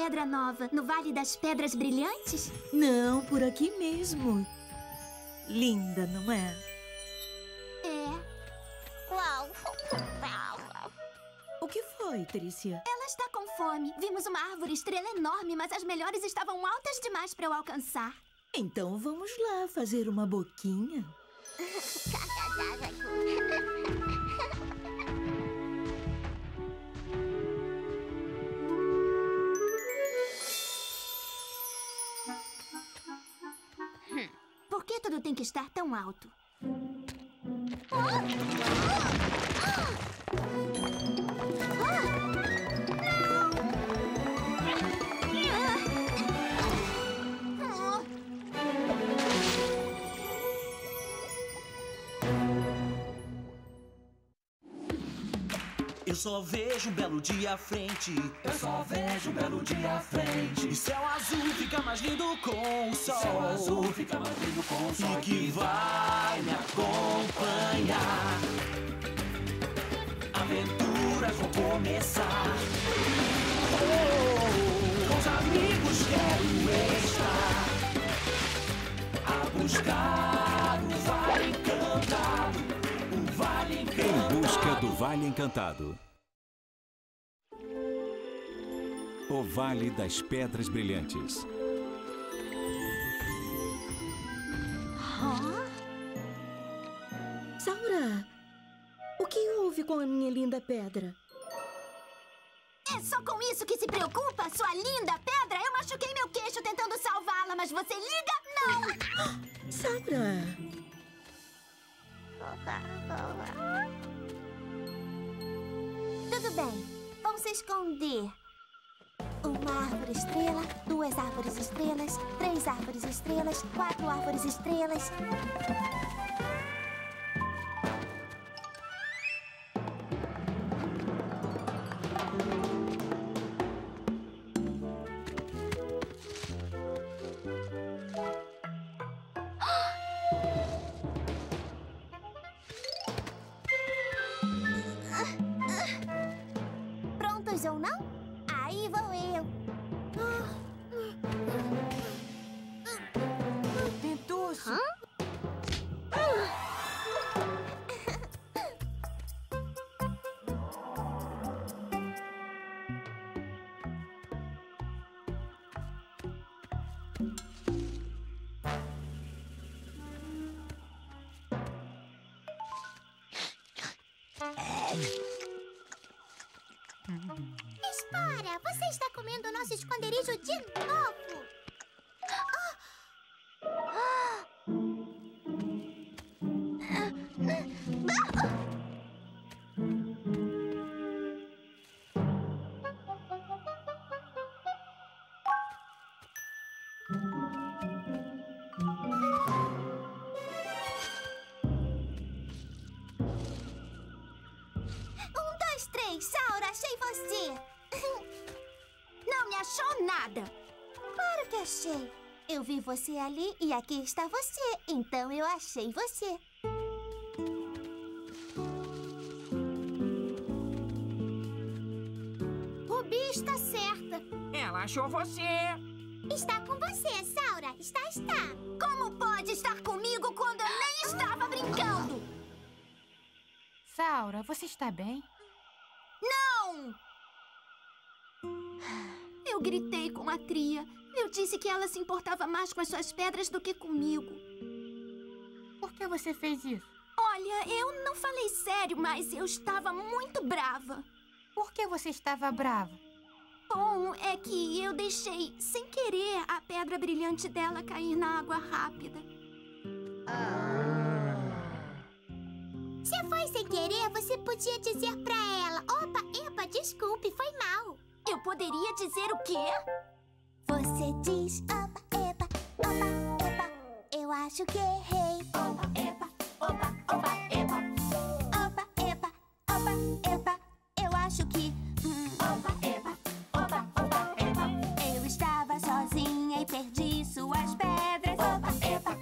pedra nova? No Vale das Pedras Brilhantes? Não, por aqui mesmo. Linda, não é? É. O que foi, Trícia? Ela está com fome. Vimos uma árvore estrela enorme, mas as melhores estavam altas demais para eu alcançar. Então vamos lá fazer uma boquinha. tudo tem que estar tão alto? Eu só vejo um belo dia à frente. Eu só vejo um belo dia à frente. E céu azul fica mais lindo com o sol. Céu azul fica mais lindo com o sol. E que vai me acompanhar. Aventuras vão começar. Oh, com os amigos quero estar. A buscar o vale encantado. O vale encantado. Em busca do Vale Encantado. O Vale das Pedras Brilhantes. Saura, o que houve com a minha linda pedra? É só com isso que se preocupa, sua linda pedra? Eu machuquei meu queixo tentando salvá-la, mas você liga? Não! Saura, Tudo bem, vão se esconder. Uma árvore estrela, duas árvores estrelas, três árvores estrelas, quatro árvores estrelas. Espera, você está comendo o nosso esconderijo de novo. Você ali e aqui está você. Então eu achei você. Rubi está certa. Ela achou você! Está com você, Saura. Está, está. Como pode estar comigo quando eu nem estava brincando? Saura, você está bem? Não! Eu gritei com a Tria. Eu disse que ela se importava mais com as suas pedras do que comigo. Por que você fez isso? Olha, eu não falei sério, mas eu estava muito brava. Por que você estava brava? Bom, é que eu deixei, sem querer, a pedra brilhante dela cair na água rápida. Se foi sem querer, você podia dizer pra ela: Opa, epa, desculpe, foi mal. Eu poderia dizer o quê? Você diz: Opa, epa, opa, epa. Eu acho que errei. Opa, epa, opa, opa, epa. Opa, epa, opa, epa. Eu acho que. hum, Opa, epa, opa, opa, epa. Eu estava sozinha e perdi suas pedras. Opa, epa,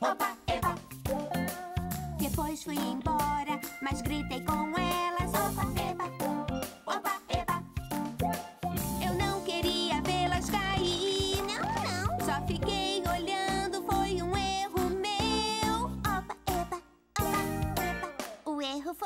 opa, epa. Depois fui embora, mas gritei com elas.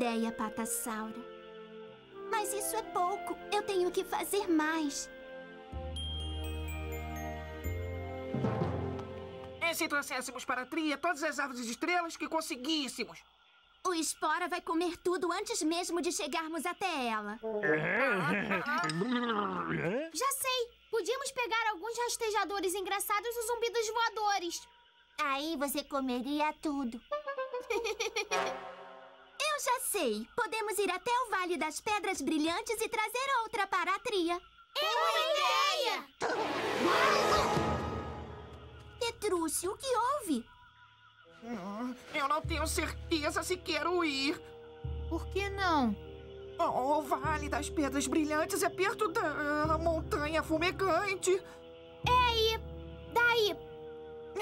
ideia, Patassaura. Mas isso é pouco. Eu tenho que fazer mais. E se trouxéssemos para a tria todas as árvores de estrelas que conseguíssemos? O Espora vai comer tudo antes mesmo de chegarmos até ela. Já sei. Podíamos pegar alguns rastejadores engraçados dos zumbidos voadores. Aí você comeria tudo. Eu já sei. Podemos ir até o Vale das Pedras Brilhantes e trazer outra para a tria. É uma ideia! Petrúcio, o que houve? Hum, Eu não tenho certeza se quero ir. Por que não? Oh, O Vale das Pedras Brilhantes é perto da Montanha Fumegante. Daí, É,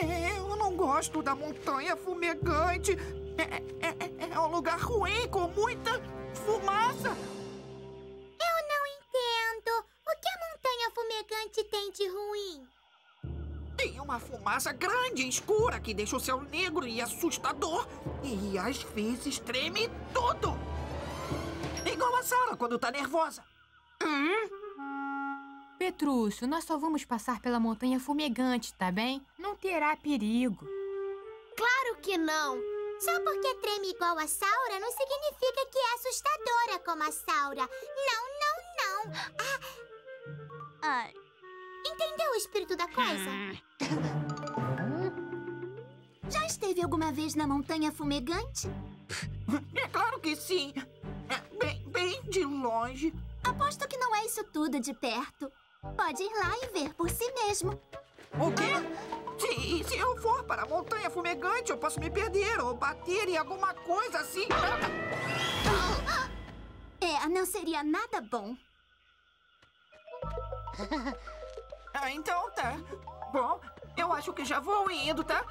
eu não gosto da Montanha Fumegante. É, é- é- é um lugar ruim, com muita fumaça. eu não entendo. O que a Montanha Fumegante tem de ruim? Tem uma fumaça grande e escura que deixa o céu negro e assustador. E às vezes treme tudo. Igual a Sarah quando tá nervosa. Petrúcio, nós só vamos passar pela montanha fumegante, tá bem? Não terá perigo. Claro que não. Só porque treme igual a Saura não significa que é assustadora como a Saura. Não, não, não. Ah. Entendeu o espírito da coisa? Já esteve alguma vez na Montanha Fumegante? É claro que sim. É bem, bem de longe. Aposto que não é isso tudo de perto. Pode ir lá e ver por si mesmo. O quê? Se, se eu for para a montanha fumegante, eu posso me perder ou bater em alguma coisa assim. É, não seria nada bom. Ah, então tá. Bom, eu acho que já vou indo, tá?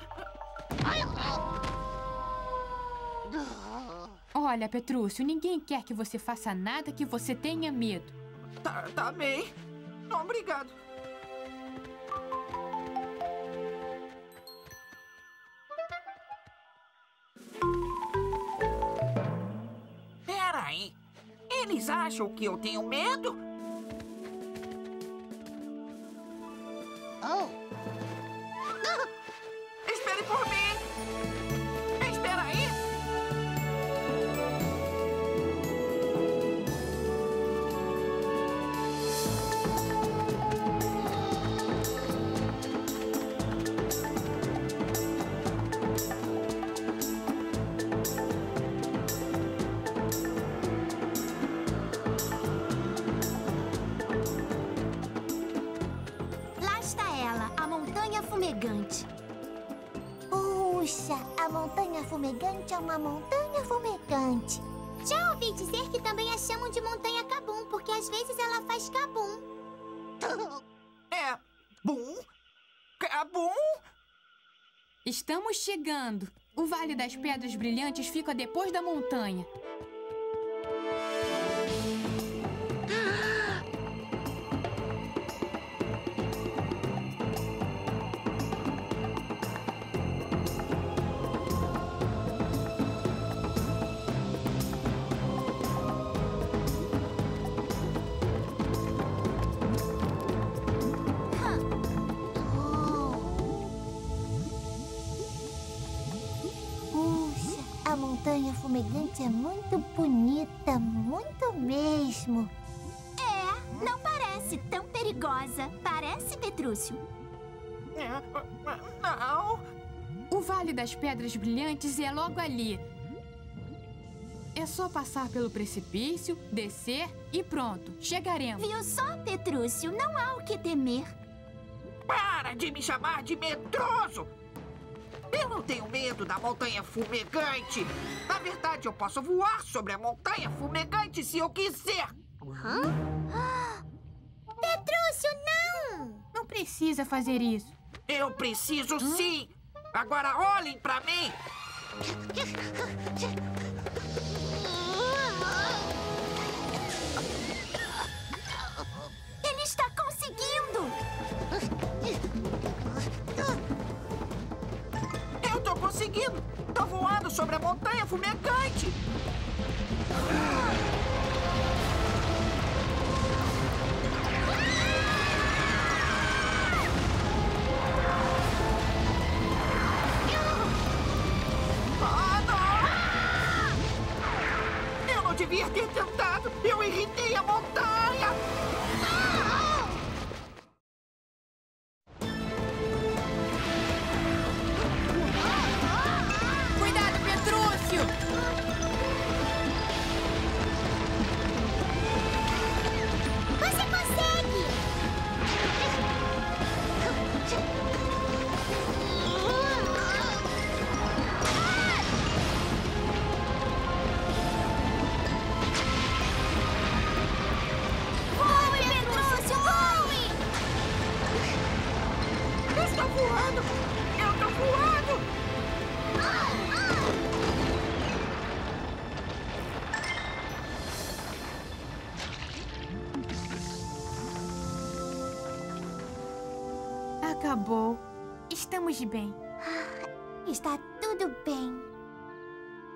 Olha, Petrúcio, ninguém quer que você faça nada que você tenha medo. Tá, tá bem. Obrigado. Peraí. Eles acham que eu tenho medo? É uma montanha fumegante. Já ouvi dizer que também a chamam de Montanha Cabum, porque às vezes ela faz cabum. É. Bum? Cabum? Estamos chegando. O Vale das Pedras Brilhantes fica depois da montanha. Muito bonita, muito mesmo. É, não parece tão perigosa. Parece, Petrúcio? É, Não. O Vale das Pedras Brilhantes é logo ali. É só passar pelo precipício, descer e pronto, chegaremos. Viu só, Petrúcio? Não há o que temer. Para de me chamar de medroso! Eu não tenho medo da montanha fumegante. Na verdade, eu posso voar sobre a montanha fumegante se eu quiser. Petrúcio, não! Não precisa fazer isso. Eu preciso sim. Agora olhem pra mim. Tô voando sobre a montanha fumegante. Ah, não! Eu não devia ter tentado. Eu irritei a montanha. Eu estou voando. Eu estou voando. Acabou. Estamos bem. Está tudo bem.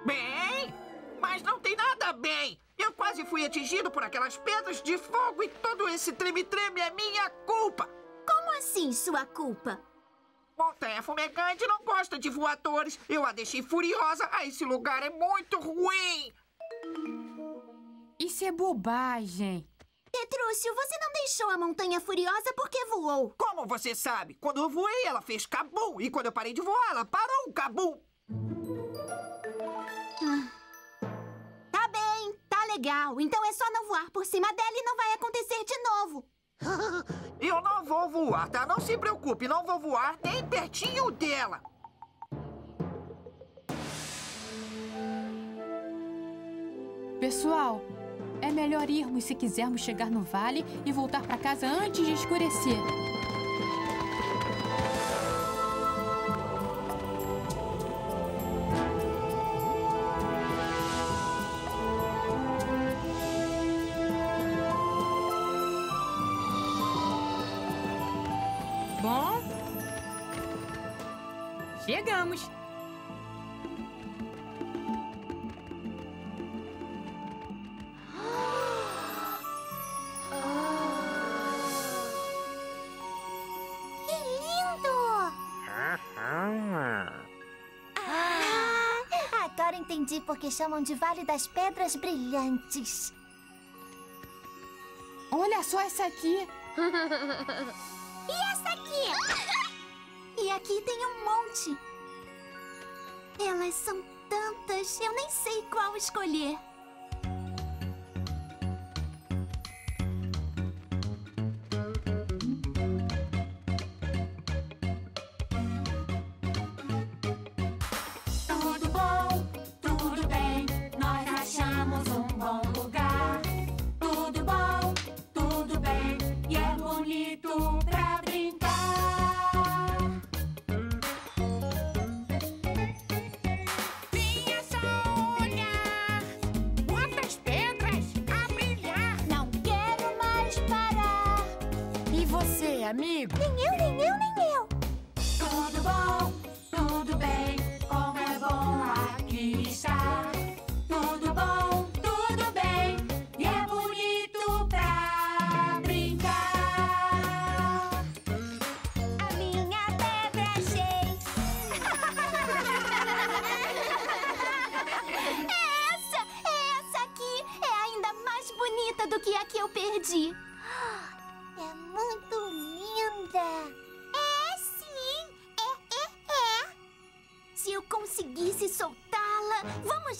Bem, mas não tem nada bem. Eu quase fui atingido por aquelas pedras de fogo e todo esse treme-treme é minha culpa. Como assim sua culpa? Montanha Fumegante não gosta de voadores. Eu a deixei furiosa. Ah, esse lugar é muito ruim. Isso é bobagem. Petrúcio, você não deixou a montanha furiosa porque voou. Como você sabe, quando eu voei, ela fez cabum. E quando eu parei de voar, ela parou o cabum. Tá bem, tá legal. Então é só não voar por cima dela e não vai acontecer de novo. Eu não vou voar, tá? Não se preocupe, não vou voar nem pertinho dela. Pessoal, é melhor irmos se quisermos chegar no vale e voltar para casa antes de escurecer. Bom, chegamos. Que lindo! Ah, agora entendi por que chamam de Vale das Pedras Brilhantes. Olha só essa aqui. Elas são tantas, eu nem sei qual escolher.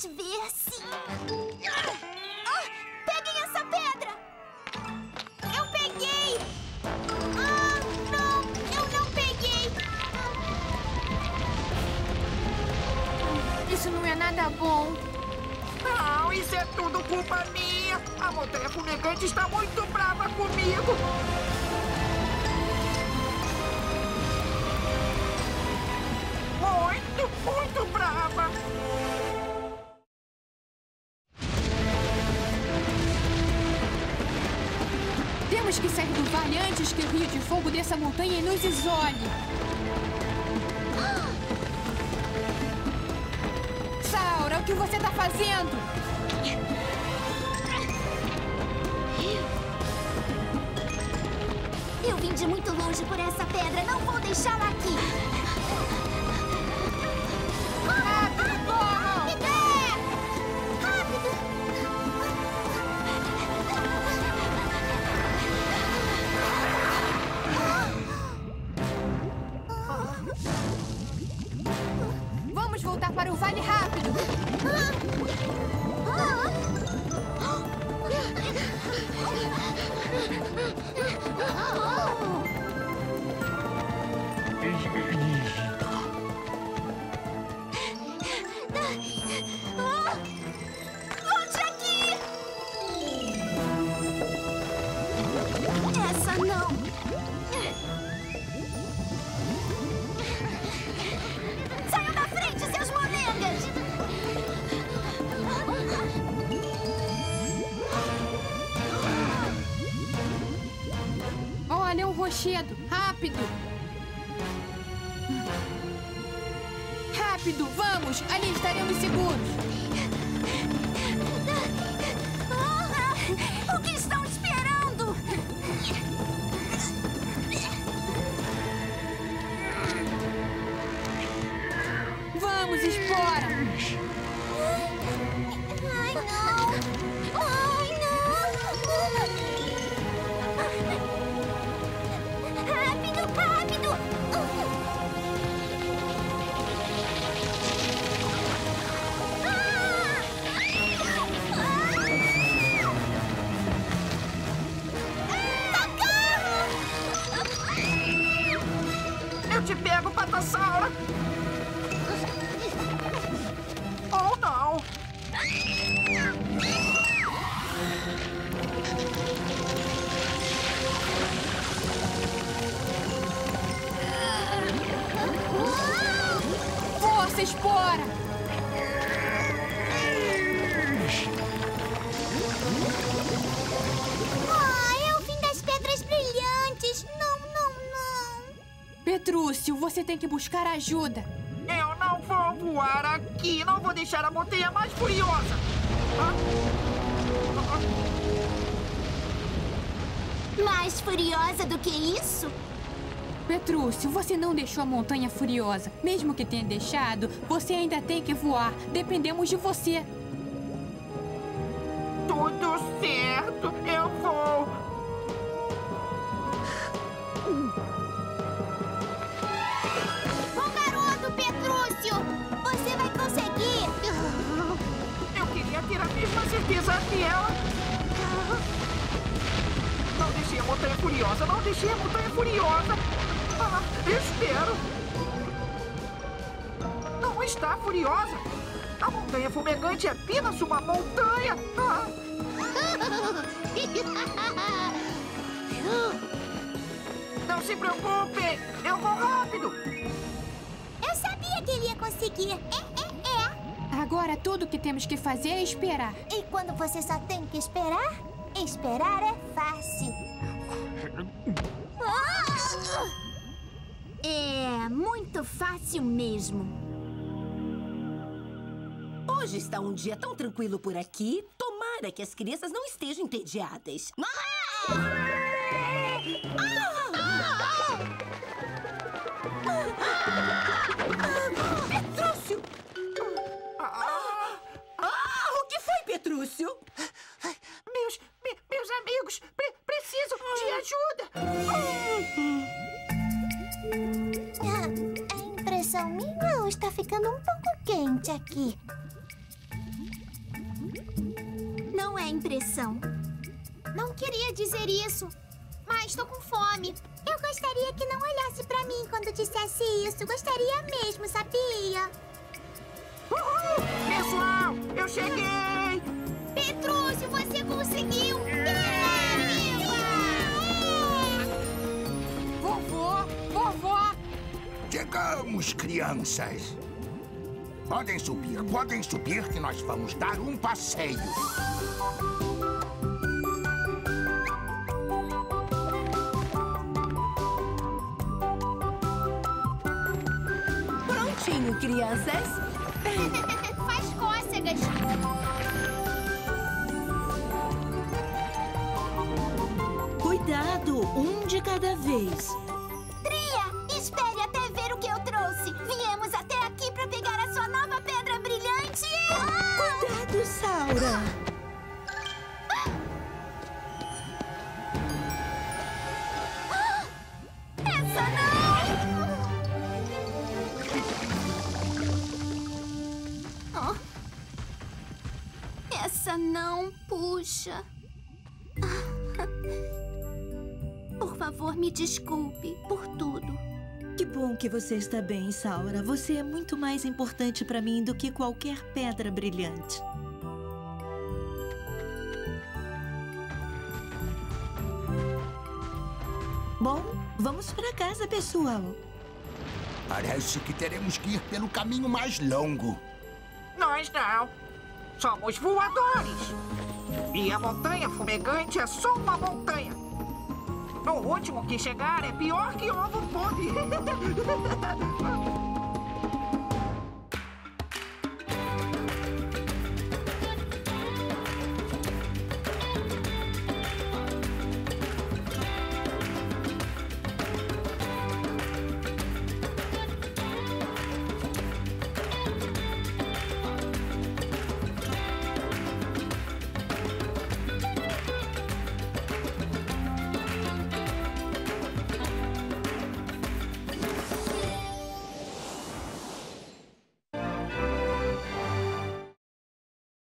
Ver se. Ah, peguem essa pedra! Eu peguei! Ah, não! Eu não peguei! Isso não é nada bom. Não, isso é tudo culpa minha. A montanha fumegante está muito brava comigo. Muito, muito brava. Vale antes que o rio de fogo desça a montanha nos isole. Laura, o que você tá fazendo? Eu vim de muito longe por essa pedra. Não vou deixá-la aqui. Rápido. Rápido, vamos. Ali estaremos seguros. Que buscar ajuda. Eu não vou voar aqui! Não vou deixar a montanha mais furiosa! Mais furiosa do que isso? Petrúcio, você não deixou a montanha furiosa. Mesmo que tenha deixado, você ainda tem que voar. Dependemos de você. Tudo certo! Eu vou! Queria ter a mesma certeza dela! Não deixei a montanha furiosa! Não deixei a montanha furiosa! Ah, espero! Não está furiosa! A montanha fumegante é apenas uma montanha! Ah, não se preocupem! Eu vou rápido! Eu sabia que ele ia conseguir! É, é, é! Agora tudo que temos que fazer é esperar. E quando você só tem que esperar, esperar é fácil. Ah! É muito fácil mesmo. Hoje está um dia tão tranquilo por aqui. Tomara que as crianças não estejam entediadas. Petrúcio! Aqui? Não é impressão. Não queria dizer isso, mas estou com fome. Eu gostaria que não olhasse pra mim quando dissesse isso. Gostaria mesmo, sabia? Uhul! Pessoal, eu cheguei! Petrúcio, você conseguiu! Vovô, vovó. Chegamos, crianças. Podem subir, podem subir que nós vamos dar um passeio. Não, puxa. Por favor, me desculpe por tudo. Que bom que você está bem, Saura. Você é muito mais importante para mim do que qualquer pedra brilhante. Bom, vamos para casa, pessoal. Parece que teremos que ir pelo caminho mais longo. Nós não. Somos voadores. E a montanha fumegante é só uma montanha. O último que chegar é pior que ovo podre.